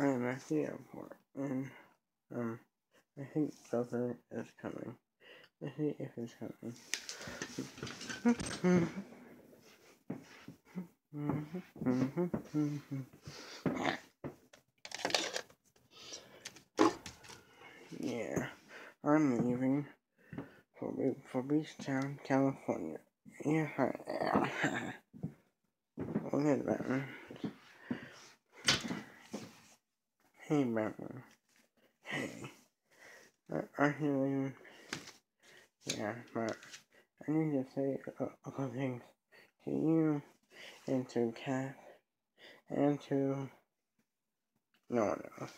I'm at the airport, and, um, I think Joker is coming. Let's see if he's coming. yeah, I'm leaving for, for Beach Town, California. Yeah, I am. Look at that. Hey, Batman. Hey. Uh, you? Yeah, but I need to say a, couple things to you and to Kath and to no one else.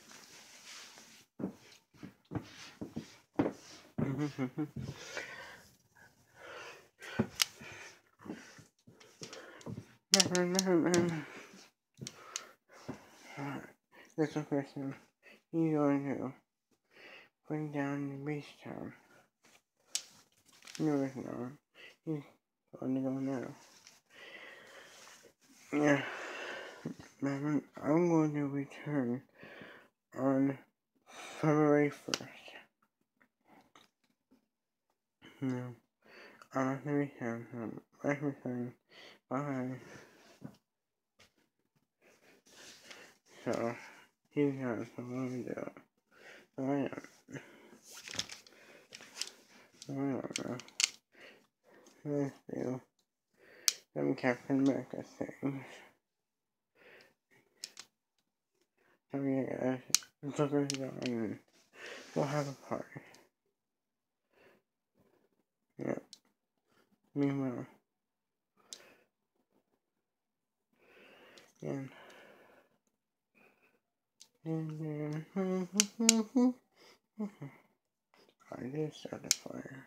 no, no, no. That's the question you going to bring down the base town. No, it's not. He's going to go now. Yeah. I'm going to return on February 1st. No. I'm not going to return him. Everything. Bye. So, he's got something to do. So I am. Know. Let's do some Captain America things. So oh, yeah, guys, Joker's gone we'll have a party. Yeah. Meanwhile. And then mm-hmm. I just started fire.